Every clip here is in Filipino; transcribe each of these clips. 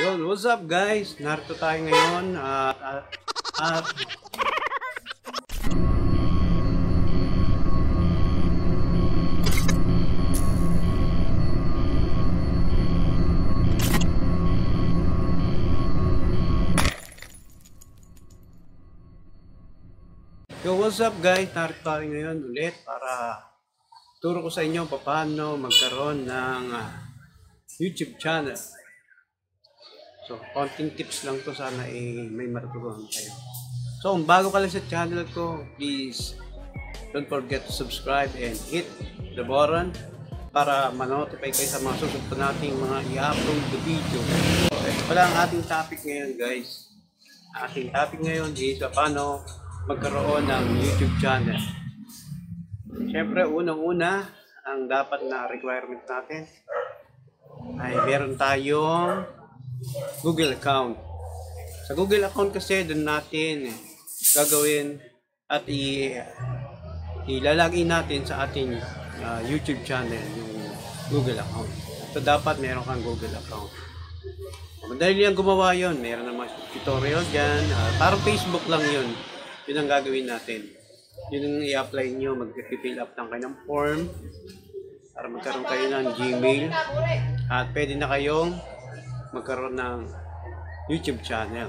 Yun, what's up guys? Narito tayo ngayon at at at Yo, what's up guys? Narito tayo ngayon ulit para turo ko sa inyo paano magkaroon ng ah, YouTube channel. So, konting tips lang to sana eh, may matutunan kayo. So, kung bago ka lang sa channel ko, please don't forget to subscribe and hit the button para manotify kayo sa mga susunod nating mga i-upload the video. Ito pala ang ating topic ngayon guys. Ang ating topic ngayon is paano magkaroon ng YouTube channel. Siyempre, unang-una, ang dapat na requirement natin ay meron tayong Google account. Sa Google account kasi doon natin gagawin at i ilalagay natin sa ating uh, YouTube channel yung Google account. So dapat meron kang Google account. Madali lang gumawa yon. Meron naman tutorial dyan. Uh, parang Facebook lang yun. Yun ang gagawin natin. Yun ang i-apply nyo. Mag-fill up lang kayo ng form para magkaroon kayo ng Gmail. At pwede na kayong magkaroon ng YouTube channel.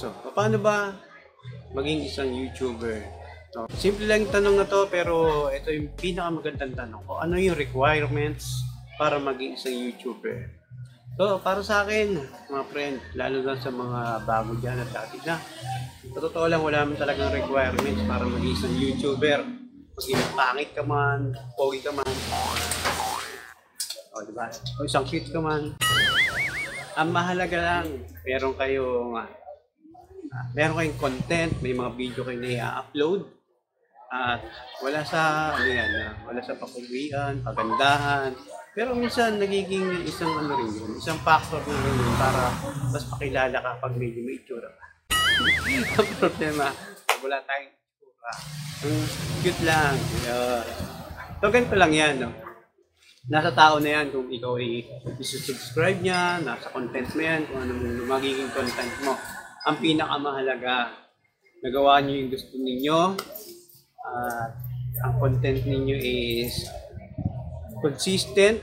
So, paano ba maging isang YouTuber? So, simple lang yung tanong na to pero ito yung pinakamagandang tanong ko. Ano yung requirements para maging isang YouTuber? So, para sa akin, mga friend, lalo na sa mga bago dyan at dati na, totoo lang, wala man talagang requirements para maging isang YouTuber. Maging pangit ka man, pogi ka man, o, di ba? O isang cute ka man. Ang mahalaga lang, meron kayong, uh, meron kayong content, may mga video kayo na i-upload. At wala sa, ano yan, uh, wala sa pakuwian, pagandahan. Pero minsan nagiging isang ano rin yun, isang factor na rin yun para mas pakilala ka pag medyo may itsura ka. Ang problema, wala tayong itsura, ang cute lang. Uh, so, ganito lang yan, no? Nasa tao na yan kung ikaw ay subscribe niya, nasa content mo yan, kung anong magiging content mo. Ang pinakamahalaga, nagawa niyo yung gusto ninyo, at ang content ninyo is consistent,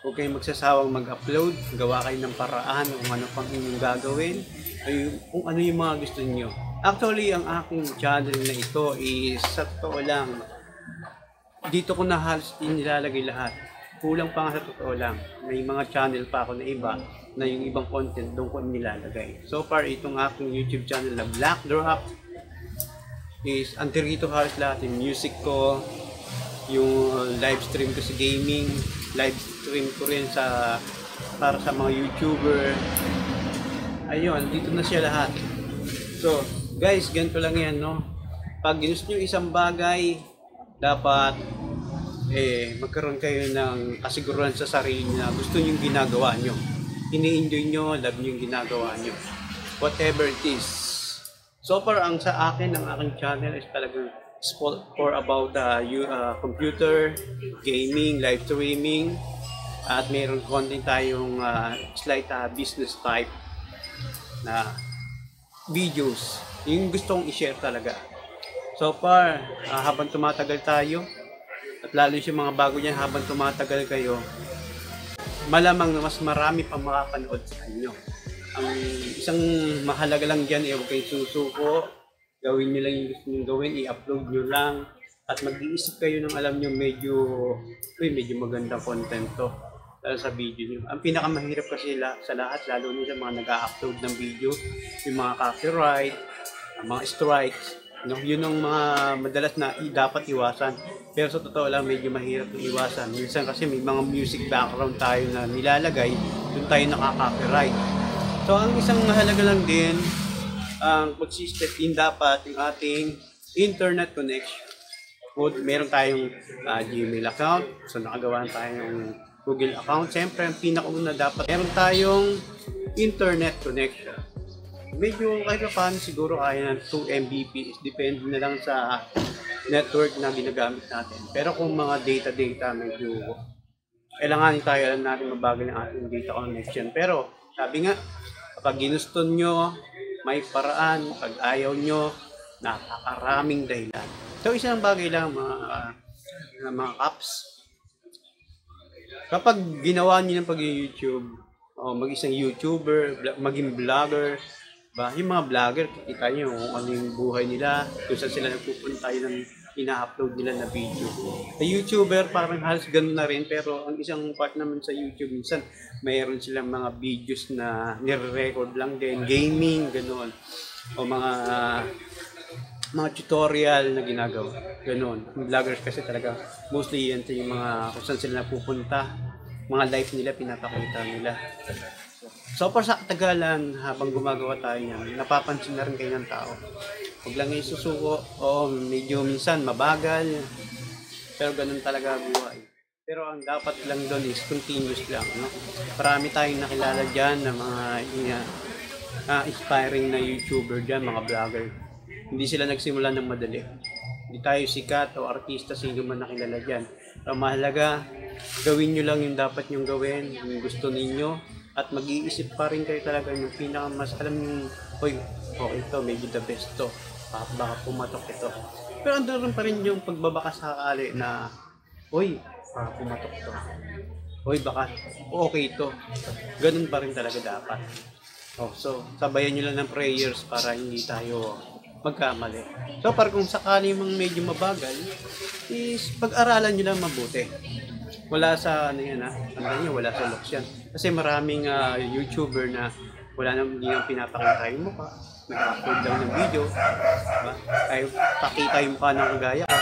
huwag kayong magsasawang mag-upload, gawa kayo ng paraan kung ano pang inyong gagawin, ay, kung ano yung mga gusto niyo. Actually, ang aking channel na ito is sa totoo lang, dito ko na halos inilalagay lahat. Kulang pa nga sa totoo lang. May mga channel pa ako na iba na yung ibang content doon ko nilalagay. So far, itong aking YouTube channel na Black Drop is under dito halos lahat yung music ko, yung live stream ko sa gaming, live stream ko rin sa para sa mga YouTuber. Ayun, dito na siya lahat. So, guys, ganito lang yan, no? Pag gusto nyo isang bagay, dapat eh magkaroon kayo ng kasiguruhan sa sarili na gusto niyo ginagawa nyo. Ini-enjoy nyo, love nyo yung ginagawa nyo. Whatever it is. So far, ang sa akin, ang aking channel is talagang for about uh, uh, computer, gaming, live streaming, at mayroon konti tayong uh, slight uh, business type na videos. Yung gusto kong i-share talaga. So far, uh, habang tumatagal tayo, at lalo yung mga bago niyan habang tumatagal kayo, malamang mas marami pang makapanood sa inyo. Ang isang mahalaga lang dyan, eh, huwag kayong susuko, gawin nyo lang yung gusto nyo gawin, i-upload nyo lang, at mag-iisip kayo ng alam nyo medyo, uy, medyo maganda content to lalo sa video nyo. Ang pinakamahirap kasi la, sa lahat, lalo na sa mga nag-upload ng video, yung mga copyright, mga strikes, No, yun ang mga madalas na i- dapat iwasan. Pero sa totoo lang, medyo mahirap iwasan. Minsan kasi may mga music background tayo na nilalagay, doon tayo nakaka-copyright. So, ang isang mahalaga lang din, ang consistent din dapat yung ating internet connection. Good, meron tayong uh, Gmail account, so nakagawa tayo ng Google account. Siyempre, ang pinakauna dapat, meron tayong internet connection medyo kahit paano siguro kaya ng 2 Mbps. Depende na lang sa network na ginagamit natin. Pero kung mga data-data, medyo kailangan tayo alam natin mabagal ang ating data connection. Pero, sabi nga, kapag ginusto nyo, may paraan. Pag ayaw nyo, napakaraming dahilan. So, isang bagay lang mga, uh, mga apps. Kapag ginawa nyo ng pag-YouTube, o mag-isang YouTuber, maging vlogger, ba, yung mga vlogger, kita nyo kung ano yung buhay nila, kung saan sila nagpupunta ang ina-upload nila na video. Sa YouTuber, parang halos ganun na rin, pero ang isang part naman sa YouTube, minsan mayroon silang mga videos na nire-record lang din, gaming, ganun. O mga mga tutorial na ginagawa. Ganun. Yung vloggers kasi talaga, mostly yan yung mga kung saan sila napupunta, mga life nila, pinapakita nila. So, para sa katagalan, habang gumagawa tayo niyan, napapansin na rin kayo ng tao. Huwag lang isusuko, o medyo minsan mabagal, pero ganun talaga buhay. Pero ang dapat lang doon is continuous lang. No? Marami tayong nakilala dyan na mga ina, ah, inspiring na YouTuber dyan, mga vlogger. Hindi sila nagsimula ng madali. Hindi tayo sikat o artista sino man nakilala dyan. Pero mahalaga, gawin nyo lang yung dapat nyong gawin, yung gusto ninyo, at mag-iisip pa rin kayo talaga yung pinaka mas alam yung, oy, okay to, maybe the best to. Baka, baka pumatok ito. Pero andun pa rin yung pagbabaka sakali na, oy, baka pumatok to. Oy, baka okay to. Ganun pa rin talaga dapat. Oh, so, sabayan nyo lang ng prayers para hindi tayo magkamali. So, para kung sakali mang medyo mabagal, is pag-aralan nyo lang mabuti. Wala sa, ano yan ha, tandaan nyo, wala sa looks yan. Kasi maraming ah, YouTuber na wala nang hindi nang pinapakita yung mukha. Nag-upload lang ng video. Diba? Ay, pakita yung mukha ng kagaya ka.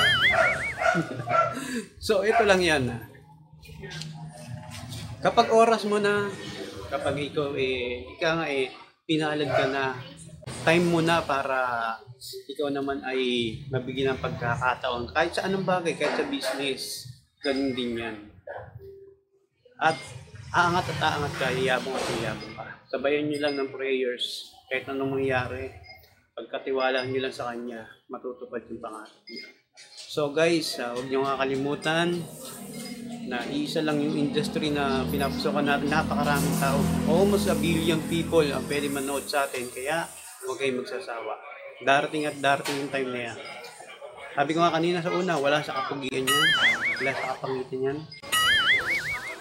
so, ito lang yan. ah. Kapag oras mo na, kapag ikaw eh, ika nga eh, pinalad ka na, time mo na para ikaw naman ay mabigyan ng pagkakataon. Kahit sa anong bagay, kahit sa business, ganun din yan. At aangat at aangat ka, iyabong at iyabong ka. Sabayan nyo lang ng prayers, kahit anong mangyari. Pagkatiwala nyo lang sa Kanya, matutupad yung pangarap niya. So guys, uh, huwag nyo kakalimutan na isa lang yung industry na pinapasokan natin. Napakaraming tao. Almost a billion people ang pwede manood sa atin. Kaya huwag kayong magsasawa. Darating at darating yung time na yan. Sabi ko nga kanina sa una, wala sa kapugian yan. Wala sa kapangitan yan.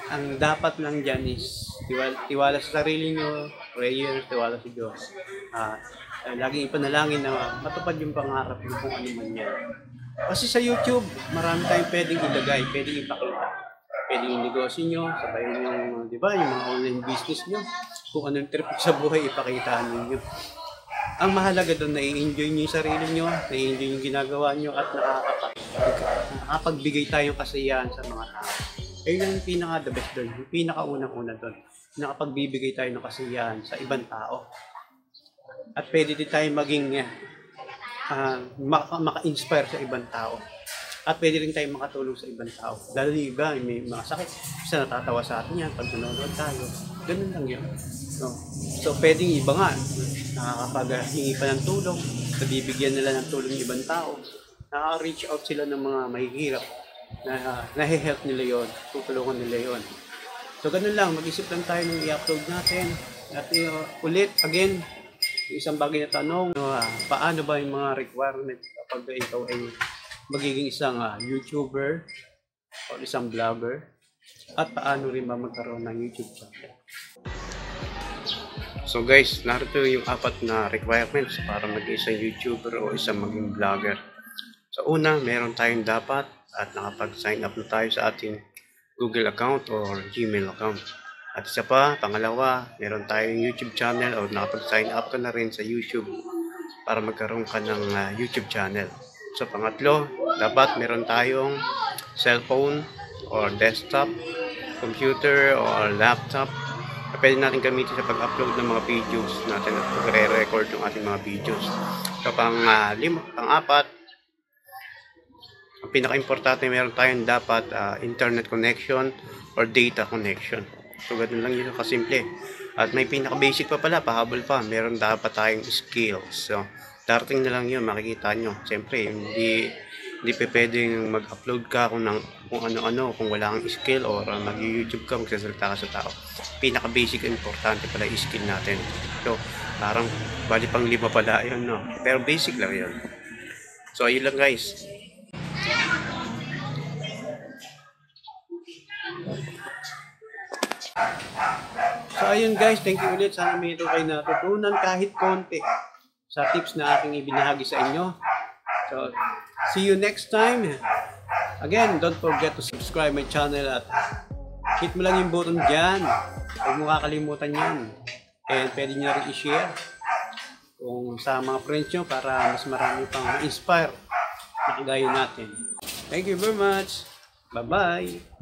Ang dapat lang dyan is tiwala, tiwala sa sarili nyo, prayer, tiwala sa Diyos. Uh, laging ipanalangin na matupad yung pangarap mo kung ano man yan. Kasi sa YouTube, marami tayong pwedeng ilagay, pwedeng ipakita. Pwede yung negosyo nyo, sabayin yung, di ba, yung mga online business nyo. Kung anong trip sa buhay, ipakita ninyo. Ang mahalaga doon, nai-enjoy nyo yung sarili nyo, nai-enjoy yung ginagawa nyo, at nakakapag, nakapagbigay tayong kasiyahan sa mga tao. Ayun yung pinaka the best doon, yung pinakaunang-una doon. Nakapagbibigay tayo ng kasiyahan sa ibang tao. At pwede din tayo maging uh, maka- maka-inspire sa ibang tao. At pwede rin tayo makatulong sa ibang tao. Lalo yung iba, may mga sakit. Isa natatawa sa atin yan pag nanonood tayo. Ganun lang yun. No? So, pwedeng iba nga, nakakapag-hingi pa ng tulong, nabibigyan nila ng tulong yung ibang tao, nakaka-reach out sila ng mga mahihirap, na nahe-help nila yon tutulungan nila yon So, ganun lang, mag-isip lang tayo ng i-upload natin. At uh, ulit, again, isang bagay na tanong, uh, paano ba yung mga requirements kapag ikaw ay magiging isang uh, YouTuber o isang vlogger? At paano rin ba magkaroon ng YouTube channel? So guys, narito yung apat na requirements para maging isang YouTuber o isang maging vlogger. Sa una, meron tayong dapat at nakapag-sign up na tayo sa ating Google account or Gmail account. At isa pa, pangalawa, meron tayong YouTube channel o nakapag-sign up ka na rin sa YouTube para magkaroon ka ng uh, YouTube channel. So pangatlo, dapat meron tayong cellphone or desktop, computer or laptop na pwede natin gamitin sa pag-upload ng mga videos natin at pag-re-record ng ating mga videos. So pang uh, lima, pang-apat, ang pinaka-importante meron tayong dapat uh, internet connection or data connection. So, ganun lang yun kasimple. At may pinaka-basic pa pala, pahabol pa. Meron dapat tayong skills. So, darating na lang yun, makikita nyo. Siyempre, hindi, Hindi pa pwedeng mag-upload ka kung, ng, kung ano-ano, kung wala kang skill or uh, mag-YouTube ka, magsasalita ka sa tao. Pinaka-basic importante pala yung skill natin. So, parang bali pang lima pala yun, no? Pero basic lang yun. So, ayun lang guys. Ayun guys, thank you ulit. Sana may ito kayo natutunan kahit konti sa tips na aking ibinahagi sa inyo. So, see you next time. Again, don't forget to subscribe my channel at hit mo lang yung button dyan. Huwag mo kakalimutan yan. And pwede nyo rin i-share kung sa mga friends nyo para mas marami pang ma-inspire na kagaya natin. Thank you very much. Bye-bye.